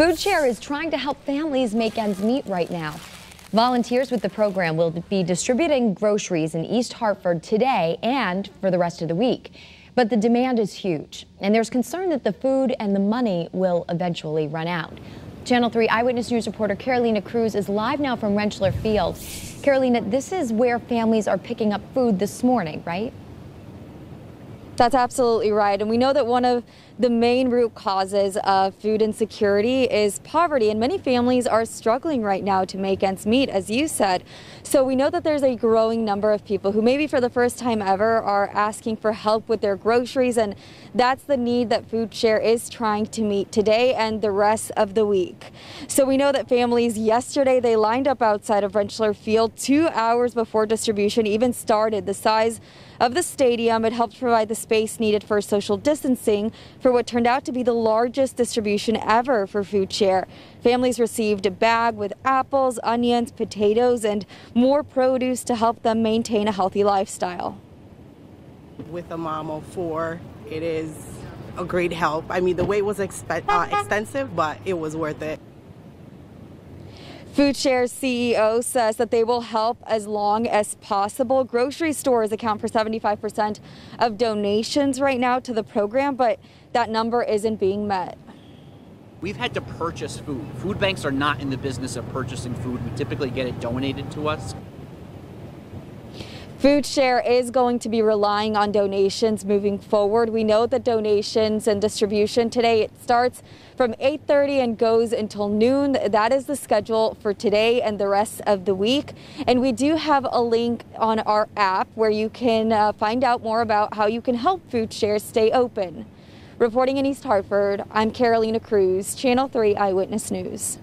Foodshare is trying to help families make ends meet right now. Volunteers with the program will be distributing groceries in East Hartford today and for the rest of the week. But the demand is huge, and there's concern that the food and the money will eventually run out. Channel 3 Eyewitness News reporter Carolina Cruz is live now from Rentschler Field. Carolina, this is where families are picking up food this morning, right? That's absolutely right. And we know that one of the main root causes of food insecurity is poverty. And many families are struggling right now to make ends meet, as you said. So we know that there's a growing number of people who maybe for the first time ever are asking for help with their groceries. And that's the need that Foodshare is trying to meet today and the rest of the week. So we know that families yesterday, they lined up outside of Rentschler Field two hours before distribution even started. The size of the stadium, it helped provide the space needed for social distancing for what turned out to be the largest distribution ever for Foodshare. Families received a bag with apples, onions, potatoes, and more produce to help them maintain a healthy lifestyle. With a mom of four, it is a great help. I mean, the wait was expe- uh, extensive, but it was worth it. Foodshare's CEO says that they will help as long as possible. Grocery stores account for 75% of donations right now to the program, but that number isn't being met. We've had to purchase food. Food banks are not in the business of purchasing food. We typically get it donated to us. Foodshare is going to be relying on donations moving forward. We know that donations and distribution today it starts from 8:30 and goes until noon. That is the schedule for today and the rest of the week. And we do have a link on our app where you can uh, find out more about how you can help Foodshare stay open. Reporting in East Hartford, I'm Carolina Cruz, Channel 3 Eyewitness News.